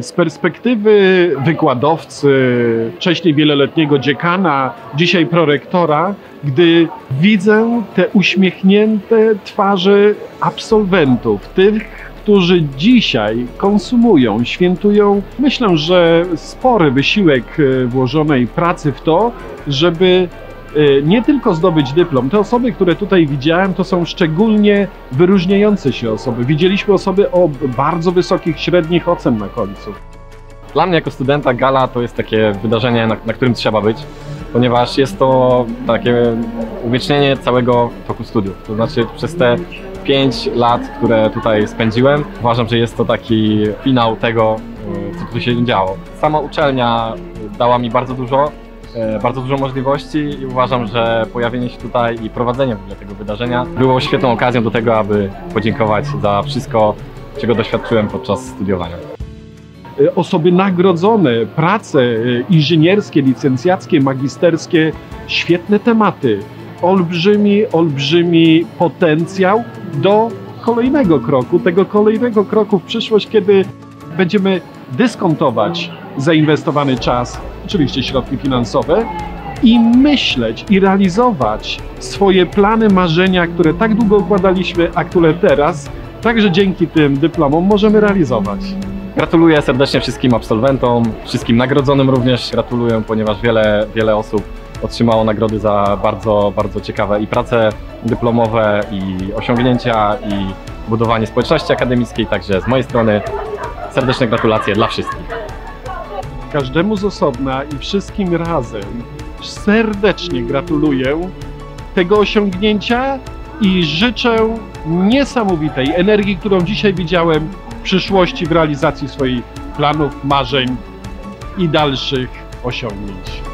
Z perspektywy wykładowcy, wcześniej wieloletniego dziekana, dzisiaj prorektora, gdy widzę te uśmiechnięte twarze absolwentów, tych, którzy dzisiaj konsumują, świętują, myślę, że spory wysiłek e, włożonej pracy w to, żeby nie tylko zdobyć dyplom. Te osoby, które tutaj widziałem, to są szczególnie wyróżniające się osoby. Widzieliśmy osoby o bardzo wysokich, średnich ocen na końcu. Dla mnie jako studenta gala to jest takie wydarzenie, na, na którym trzeba być, ponieważ jest to takie uwiecznienie całego toku studiów. To znaczy przez te 5 lat, które tutaj spędziłem, uważam, że jest to taki finał tego, e, co tu się działo. Sama uczelnia dała mi bardzo dużo, bardzo dużo możliwości i uważam, że pojawienie się tutaj i prowadzenie w ogóle tego wydarzenia było świetną okazją do tego, aby podziękować za wszystko, czego doświadczyłem podczas studiowania. E, Osoby nagrodzone, prace e, inżynierskie, licencjackie, magisterskie, świetne tematy, olbrzymi, olbrzymi potencjał do kolejnego kroku, tego kolejnego kroku w przyszłość, kiedy będziemy dyskontować zainwestowany czas, oczywiście środki finansowe, i myśleć i realizować swoje plany, marzenia, które tak długo układaliśmy, a które teraz, także dzięki tym dyplomom, możemy realizować. Gratuluję serdecznie wszystkim absolwentom, wszystkim nagrodzonym również gratuluję, ponieważ wiele, wiele osób otrzymało nagrody za bardzo, bardzo ciekawe i prace dyplomowe, i osiągnięcia, i budowanie społeczności akademickiej. Także z mojej strony serdeczne gratulacje dla wszystkich. Każdemu z osobna i wszystkim razem serdecznie gratuluję tego osiągnięcia i życzę niesamowitej energii, którą dzisiaj widziałem w przyszłości w realizacji swoich planów, marzeń i dalszych osiągnięć.